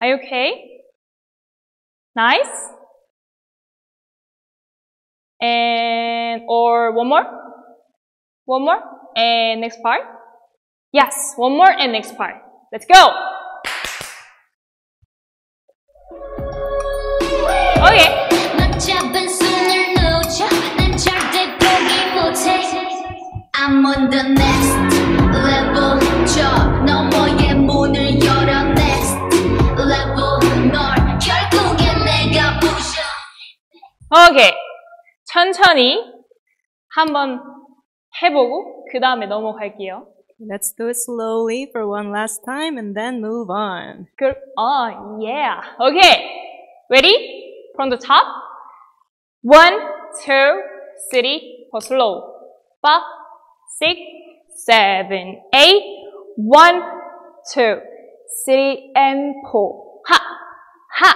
Are you okay? Nice. And, or one more? One more? And next part? Yes, one more and next part. Let's go! Okay. 막 잡은 손을 놓쳐 난 절대 포기 못해 I'm on the next level 저 너머의 문을 열 오케이. 천천히 한번 해보고 그 다음에 넘어갈게요. Let's do it slowly for one last time and then move on. 그, 어, yeah. Okay. Ready? From the top. One, two, three, for slow. Five, six, seven, eight. One, two, three, and four. Ha, ha.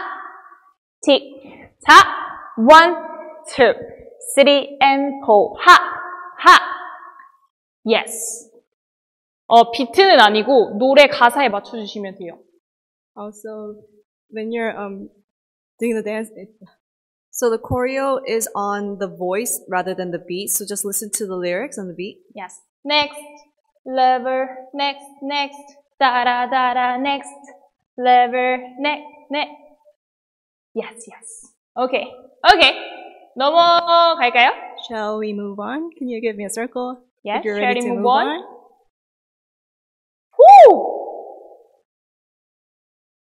Tick, tock. One, two, three, and four. Ha, ha. Yes. 어, 비트는 아니고 노래 가사에 맞춰주시면 돼요. Also, when you're um doing the dance, it, so the choreo is on the voice rather than the beat. So just listen to the lyrics and the beat. Yes. Next. Lever. Next. Next. Da da da da. Next. Lever. Next. Next. Yes. Yes. Okay. Okay. 넘어갈까요? Shall we move on? Can you give me a circle? Yes. If you're Shall ready we to move move on? on. Woo!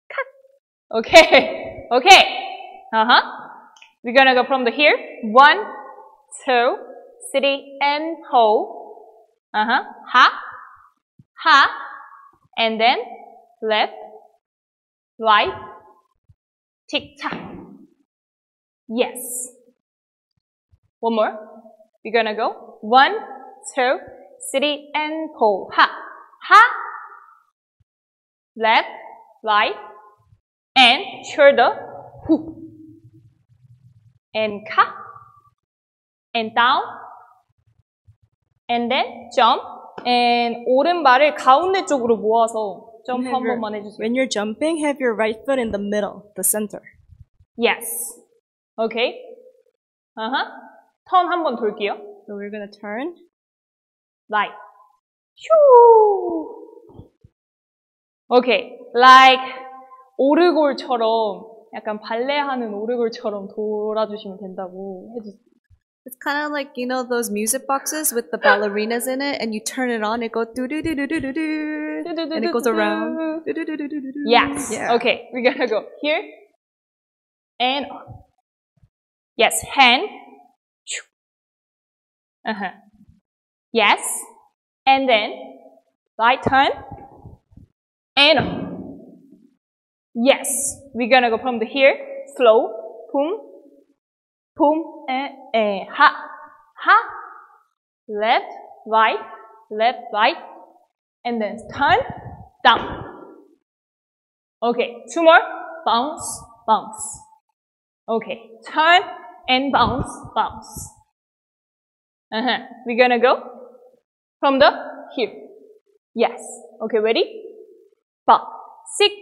Cut. Okay. Okay. Uh huh. We're gonna go from the here. One, two, three, and hold. Uh huh. Ha. Ha. And then left, right, tick tock. Yes. One more. We're gonna go. One, two, three, and pull. Ha. Ha. Left, right, and shoulder. Hu. And cut. And down. And then jump. And 오른발을 가운데 쪽으로 모아서 점프 한 Have your- 번만 해주세요. When you're jumping, have your right foot in the middle, the center. Yes. Okay. Uh-huh. 턴 한 번 돌게요. So we're gonna turn. Like. 휴. Okay. Like 오르골처럼 약간 발레하는 오르골처럼 돌아주시면 된다고 해주세요. It's kind of like you know those music boxes with the ballerinas in it, and you turn it on, it goes do do do do do do do, and it goes around. Do, do, do, do, do, do, do. Yes. Yeah. Okay. We're gonna go here and up. Yes. Hand. Uh huh. Yes. And then right turn and. Yes. We're gonna go from the here. Slow. Boom. Boom. And, and ha. Ha. Left. Right. Left. Right. And then turn. Down. Okay, two more. Bounce, bounce. Okay, turn and bounce, bounce. Uh-huh. We're gonna go from the here. Yes. Okay, ready? Five, six,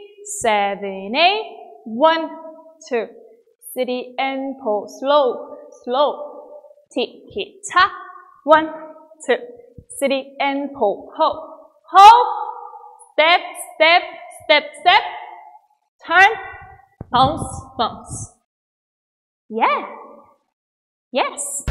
seven, eight. One, two, three, and four. Slow, slow. Tick, tick, tock. One, two, three, and four. Hold, hold. Step, step, step, step. Turn, bounce, bounce. Yeah. Yes.